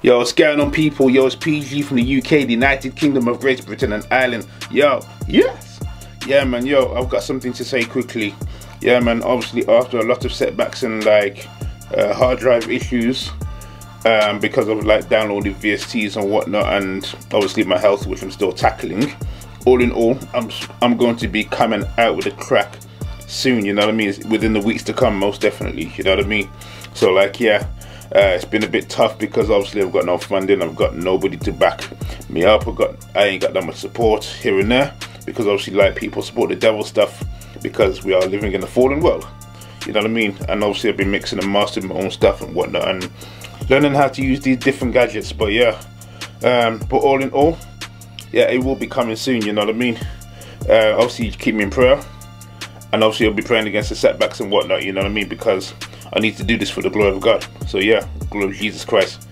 Yo, what's going on, people? Yo, it's PG from the UK, the United Kingdom of Great Britain and Ireland. Yo, yes, yeah, man. Yo, I've got something to say quickly. Yeah, man. Obviously, after a lot of setbacks and like uh, hard drive issues, um, because of like downloading VSTs and whatnot, and obviously my health, which I'm still tackling. All in all, I'm I'm going to be coming out with a crack soon. You know what I mean? Within the weeks to come, most definitely. You know what I mean? So like, yeah. Uh, it's been a bit tough because obviously I've got no funding, I've got nobody to back me up. I've got I ain't got that much support here and there because obviously like people support the devil stuff because we are living in a fallen world. You know what I mean? And obviously I've been mixing and mastering my own stuff and whatnot and learning how to use these different gadgets. But yeah, um, but all in all, yeah, it will be coming soon. You know what I mean? Uh, obviously keep me in prayer, and obviously I'll be praying against the setbacks and whatnot. You know what I mean? Because I need to do this for the glory of God. So yeah, glory of Jesus Christ.